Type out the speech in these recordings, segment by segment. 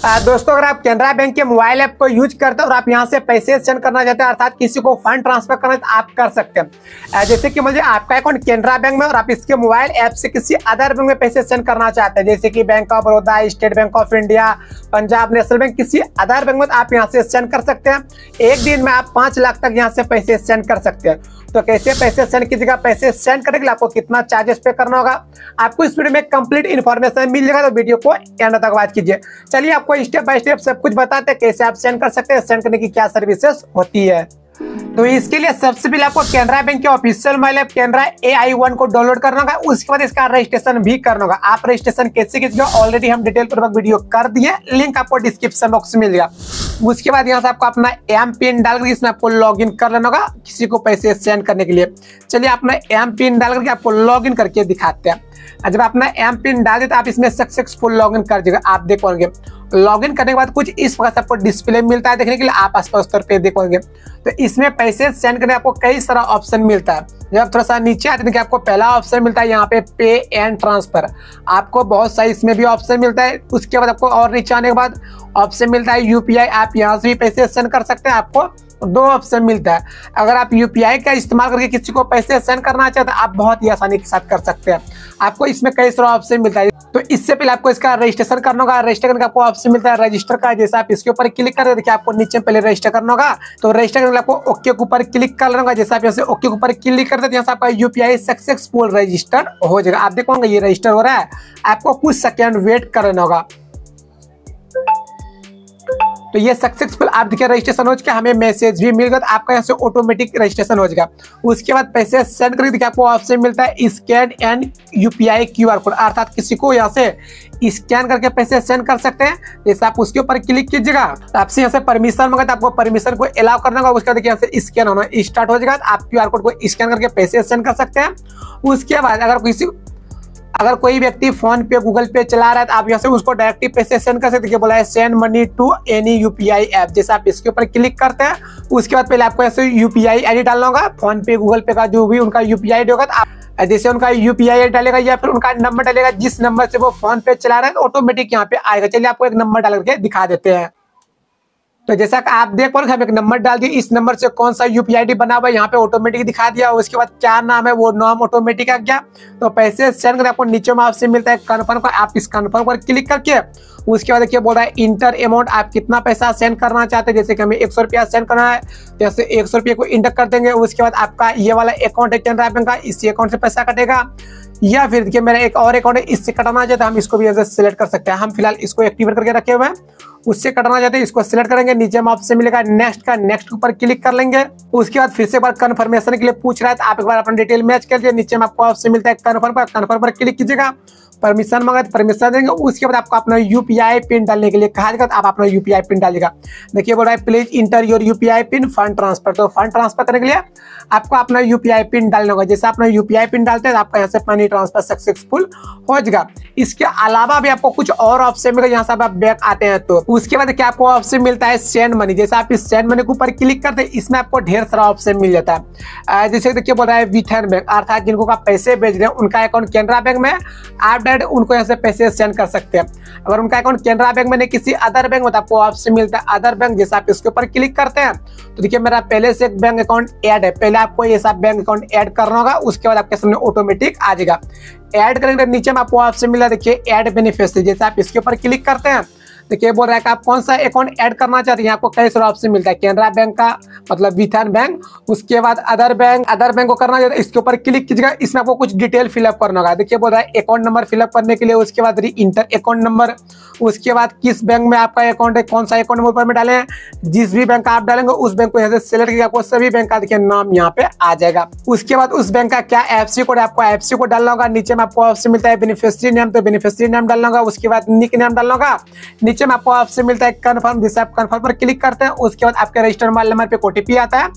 दोस्तों, अगर आप कैनरा बैंक के मोबाइल ऐप को यूज़ करते हैं और आप यहाँ से पैसे सेंड करना चाहते हैं, अर्थात किसी को फंड ट्रांसफ़र करना तो आप कर सकते हैं। जैसे कि मुझे आपका अकाउंट कैनरा बैंक में और आप इसके मोबाइल ऐप से किसी अदर बैंक में पैसे सेंड करना चाहते हैं, जैसे कि bank of Baroda state bank of India Punjab national bank किसी अदर बैंक में आप यहाँ से सेंड कर सकते हैं। एक दिन में आप पाँच लाख तक यहाँ से पैसे सेंड कर सकते हैं। तो कैसे पैसे सेंड कीजिएगा? पैसे सेंड करने के लिए आपको कितना चार्जेस पे करना होगा? आपको इस वीडियो में कंप्लीट इन्फॉर्मेशन मिल जाएगा तो वीडियो को एंड तक बात कीजिए। चलिए आपको स्टेप बाय स्टेप सब कुछ बताते हैं, कैसे आप सेंड कर सकते हैं सेंड करने की क्या सर्विसेस होती है। तो इसके लिए सबसे पहले आपको कैनरा बैंक के official mobile app Canara A I one को डाउनलोड करना होगा। उसके बाद इसका रजिस्ट्रेशन भी करना होगा। आप रजिस्ट्रेशन कैसे कीजिएगा ऑलरेडी हम डिटेल पूर्वक वीडियो कर दिए लिंक आपको डिस्क्रिप्शन बॉक्स में मिल जाएगा। उसके बाद यहाँ से आपको अपना एम पिन डाल करके इसमें आपको लॉग इन कर लेना होगा किसी को पैसे सेंड करने के लिए। चलिए अपना एम पिन डाल करके आपको लॉग इन करके दिखाते हैं। जब अपना एम पिन डाल देते आप इसमें सक्सेसफुल लॉग इन कर दीजिएगा। आप देख पाएँगे लॉगिन करने के बाद कुछ इस प्रकार से आपको डिस्प्ले मिलता है देखने के लिए। आप आसपास तौर पे देखोगे तो इसमें पैसे सेंड करने आपको कई सारा ऑप्शन मिलता है। जब थोड़ा सा नीचे आते हैं आपको पहला ऑप्शन मिलता है, यहाँ पे पे एंड ट्रांसफ़र आपको बहुत सारी इसमें भी ऑप्शन मिलता है। उसके बाद आपको और नीचे आने के बाद ऑप्शन मिलता है यूपीआई आप यहाँ से भी पैसे सेंड कर सकते हैं, आपको दो ऑप्शन मिलता है। अगर आप यूपीआई का इस्तेमाल करके किसी को पैसे सेंड करना चाहते हैं आप बहुत ही आसानी के साथ कर सकते हैं। आपको इसमें कई सारा ऑप्शन मिलता है। तो इससे पहले आपको इसका रजिस्ट्रेशन करना होगा। रजिस्टर करने का आपको ऑप्शन मिलता है रजिस्टर का। जैसे आप इसके ऊपर क्लिक कर देखिए आपको नीचे पहले रजिस्टर करना होगा। तो रजिस्टर करने आपको ओके के ऊपर क्लिक कर लेना जैसे आप यहाँ ओके के ऊपर क्लिक करते हैं यहाँ से आपका यूपीआई सक्सेसफुल रजिस्टर हो जाएगा। आप देखोगे ये रजिस्टर हो रहा है। आपको कुछ सेकेंड वेट करना होगा। तो ये सक्सेसफुल आप देखिए रजिस्ट्रेशन हो चुका हमें मैसेज भी मिल गया तो आपका यहाँ से ऑटोमेटिक रजिस्ट्रेशन हो जाएगा। उसके बाद पैसे सेंड करके देखिए, आपको ऑप्शन मिलता है scan and UPI QR code अर्थात किसी को यहाँ से स्कैन करके पैसे सेंड कर सकते हैं। जैसे आप उसके ऊपर क्लिक कीजिएगा तो आपसे यहाँ से परमिशन मांगा तो आपको परमिशन को अलाउ करना होगा, उसके बाद यहाँ से स्कैन होना स्टार्ट हो जाएगा तो आप क्यूआर कोड को स्कैन करके पैसे सेंड कर सकते हैं। उसके बाद अगर किसी अगर कोई व्यक्ति फ़ोन पे, गूगल पे चला रहा है तो आप यहाँ से उसको डायरेक्टली पैसे सेंड कर सकते हैं बोला है send money to any UPI app जैसे आप इसके ऊपर क्लिक करते हैं, उसके बाद पहले आपको ऐसे यूपीआई आईडी डालना होगा, फ़ोन पे, गूगल पे का जो भी उनका यूपीआई होगा तो आप, जैसे उनका यूपीआई डालेगा या फिर उनका नंबर डालेगा, जिस नंबर से वो फ़ोन पे चला रहा है तो ऑटोमेटिक यहाँ पे आएगा। चलिए आपको एक नंबर डाल करके दिखा देते हैं। तो जैसा कि आप देख पा हम एक नंबर डाल दिए। इस नंबर से कौन सा यूपीआईडी बना हुआ है? यहाँ पे ऑटोमेटिक दिखा दिया उसके बाद क्या नाम है? वो नाम ऑटोमेटिक आ गया। तो पैसे सेंड कर आपको नीचे में आपसे मिलता है। कन्फर्म का आप इस कन्फर्म पर क्लिक करके उसके बाद देखिए बोल रहा है इंटर अमाउंट आप कितना पैसा सेंड करना चाहते हैं? जैसे कि हमें एक सौ रुपया सेंड करना है जैसे एक सौ रुपये को इंटर कर देंगे। उसके बाद आपका ये वाला अकाउंट है कैनरा बैंक का, इसी अकाउंट से पैसा कटेगा। या फिर देखिए, मेरा एक और अकाउंट है, इससे कटाना चाहिए हैं हम इसको भी सिलेक्ट कर सकते हैं। हम फ़िलहाल इसको एक्टिवेट करके रखे हुए हैं। उससे कटना चाहते हैं, इसको सिलेक्ट करेंगे, नीचे में ऑप्शन मिलेगा नेक्स्ट का नेक्स्ट ऊपर क्लिक कर लेंगे। उसके बाद फिर से एक बार कन्फर्मेशन के लिए पूछ रहा है तो आप एक बार अपना डिटेल मैच कर दिए नीचे में आपको ऑप्शन मिलता है कन्फर्म पर कन्फर्म पर क्लिक कीजिएगा। परमिशन मांगा तो परमिशन देंगे, उसके बाद आपको अपना यूपीआई पिन डालने के लिए कहा जाएगा तो आप अपना यूपीआई पिन डालिएगा। देखिए, बोल रहा है please enter your UPI pin fund transfer तो फंड ट्रांसफ़र करने के लिए आपको अपना यूपीआई पिन डालना होगा। जैसे अपना यूपीआई पिन डालते हैं तो आपका यहाँ से मनी ट्रांसफ़र सक्सेसफुल हो जाएगा। इसके अलावा भी आपको कुछ और ऑप्शन मिलेगा, यहाँ से आप बैक आते हैं तो उसके बाद क्या आपको ऑप्शन मिलता है? सेंड मनी जैसे आप इस सेंड मनी के ऊपर क्लिक करते हैं, इसमें आपको ढेर सारा ऑप्शन मिल जाता है। जैसे देखिए, बोल रहा है विथन बैंक अर्थात जिनको आप पैसे भेज रहे हैं, उनका अकाउंट कैनरा बैंक में आप डायरेक्ट उनको यहाँ से पैसे सेंड कर सकते हैं। अगर उनका अकाउंट कैनरा बैंक में नहीं, किसी अदर बैंक में तो आपको ऑप्शन मिलता है अदर बैंक जैसे आप इसके ऊपर क्लिक करते हैं। तो देखिए, मेरा पहले से एक बैंक अकाउंट ऐड है। पहले आपको ये सब बैंक अकाउंट ऐड करना होगा, उसके बाद आपके सामने ऑटोमेटिक आ जाएगा। ऐड करेंगे नीचे में आपको ऑप्शन मिला, देखिए ऐड बेनिफिशियरी जैसे आप इसके ऊपर क्लिक करते हैं देखिए बोल रहा है कि आप कौन सा अकाउंट ऐड करना चाहते हैं? आपको कई सारे ऑप्शन मिलता है। कैनरा बैंक का मतलब विथन बैंक, उसके बाद अदर बैंक अदर बैंक को करना चाहते हैं, इसके ऊपर क्लिक कीजिएगा, इसमें आपको कुछ डिटेल फिलअप करना होगा। देखिए बोल रहा है अकाउंट नंबर फिलअप करने के लिए उसके बाद इंटर अकाउंट नंबर उसके बाद किस बैंक में आपका अकाउंट है, कौन सा अकाउंट नंबर में डाले, जिस भी बैंक का आप डालेंगे, उस बैंक को यहाँ सिलेक्ट करके आपको सभी बैंक का देखिए नाम यहाँ पे आ जाएगा। उसके बाद उस बैंक का क्या एफ़ कोड आपको एफ़ कोड डालना होगा, नीचे में आपको ऑप्शन मिलता है बेनिफिशियरी नेम तो बेनिफिशियरी नेम डालना होगा, उसके बाद निक नेम डालना होगा। नीचे में आपको ऑप्शन मिलता है कन्फर्म आप कन्फर्म पर क्लिक करते हैं। उसके बाद आपके रजिस्टर मोबाइल नंबर पे ओटीपी आता है।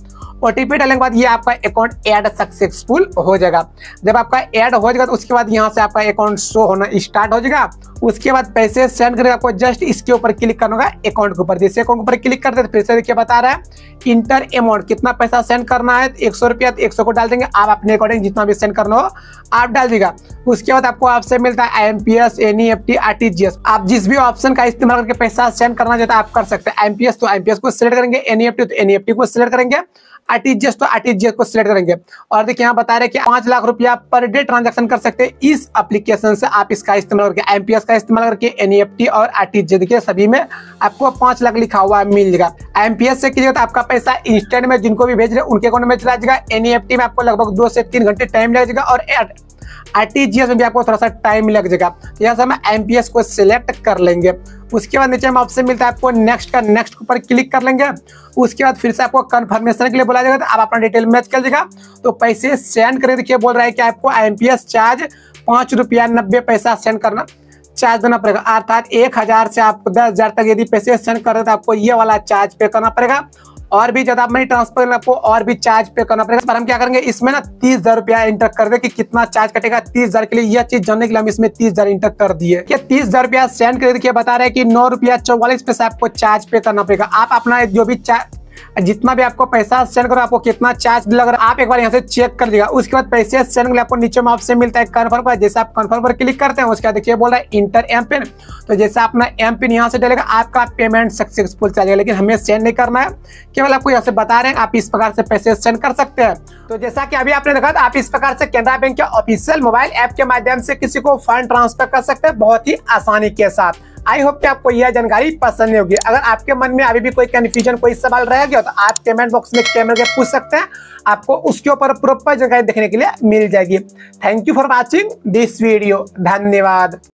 ओटीपी डालने के बाद ये आपका अकाउंट ऐड सक्सेसफुल हो जाएगा। जब आपका ऐड हो जाएगा तो उसके बाद यहाँ से आपका अकाउंट शो होना स्टार्ट हो जाएगा। उसके बाद पैसे सेंड करेगा आपको जस्ट इसके ऊपर क्लिक करना होगा अकाउंट के ऊपर। जैसे अकाउंट के ऊपर क्लिक करते हैं फिर से देखिए बता रहा है इंटर अमाउंट कितना पैसा सेंड करना है, एक सौ रुपया, एक सौ को डाल देंगे। आप अपने अकॉर्डिंग जितना भी सेंड करना हो, आप डाल दीजिएगा। उसके बाद आपको ऑप्शन मिलता है M P S N F T R T G S आप जिस भी ऑप्शन का इस्तेमाल करके पैसा सेंड करना चाहते हैं, आप कर सकते हैं। एमपीएस तो एमपीएस को सिलेक्ट करेंगे एनईएफटी तो एनईएफटी को सिलेक्ट करेंगे आरटीजीएस तो आरटीजीएस को सिलेक्ट करेंगे। और देखिए, यहाँ बता रहे कि पाँच लाख रुपया पर डे ट्रांजेक्शन कर सकते हैं। इस एप्लीकेशन से आप इसका इस्तेमाल करके एमपीएस का इस्तेमाल करके एनईएफटी और आरटीजीएस देखिए, सभी में आपको पाँच लाख लिखा हुआ मिल जाएगा। एमपीएस से कीजिएगा तो आपका पैसा इंस्टेंट में जिनको भी भेज रहे उनके अकाउंट में चला जाएगा। एनईएफटी में आपको लगभग दो से तीन घंटे टाइम लग जाएगा और आरटीजीएस में भी आपको थोड़ा सा टाइम लग जाएगा। यहाँ से हम एमपीएस को सिलेक्ट कर लेंगे। उसके बाद नीचे में ऑप्शन मिलता है आपको नेक्स्ट का नेक्स्ट ऊपर क्लिक कर लेंगे। उसके बाद फिर से आपको कंफर्मेशन के लिए बोला जाएगा। तो आप अपना डिटेल मैच कर देगा तो पैसे सेंड करें देखिए, बोल रहा है कि आपको एमपीएस चार्ज पाँच रुपया नब्बे पैसा सेंड करना। चार्ज देना पड़ेगा। अर्थात एक हज़ार से आप दस हज़ार तक यदि पैसे सेंड कर रहे तो आपको ये वाला चार्ज पे करना पड़ेगा। और भी ज़्यादा मनी ट्रांसफ़र करना, आपको और भी चार्ज पे करना पड़ेगा। पर हम क्या करेंगे, इसमें ना तीस हज़ार रुपया इंटर कर दे कि कितना चार्ज कटेगा। तीस हज़ार के लिए यह चीज़ जानने के लिए हम इसमें तीस हज़ार इंटर कर दिए। क्या तीस हज़ार रुपया सेंड कर देखिए बता रहे हैं कि नौ रुपया चौवालीस पैसा आपको चार्ज पे करना पड़ेगा। आप अपना जो भी जितना भी आपको पैसा सेंड करो, आपको कितना चार्ज लग रहा है, आप एक बार यहाँ से चेक कर लीजिएगा उसके बाद पैसे सेंड के आपको नीचे में ऑप्शन मिलता है कन्फर्म पर। जैसे आप कन्फर्म पर क्लिक करते हैं, उसके बाद देखिए बोल रहा है इंटर एम पिन तो जैसे अपना एम पिन यहाँ से डलेगा, आपका पेमेंट सक्सेसफुल चलेगा लेकिन हमें सेंड नहीं करना है। केवल आपको यहाँ से बता रहे हैं, आप इस प्रकार से पैसे सेंड कर सकते हैं। तो जैसा कि अभी आपने देखा आप इस प्रकार से केनरा बैंक के ऑफिशियल मोबाइल ऐप के माध्यम से किसी को फंड ट्रांसफ़र कर सकते हैं, बहुत ही आसानी के साथ। आई होप कि आपको यह जानकारी पसंद नहीं होगी। अगर आपके मन में अभी भी कोई कन्फ्यूज़न कोई सवाल रह गया तो आप कमेंट बॉक्स में कैमरे के पूछ सकते हैं। आपको उसके ऊपर प्रॉपर जानकारी देखने के लिए मिल जाएगी। Thank you for watching this video धन्यवाद।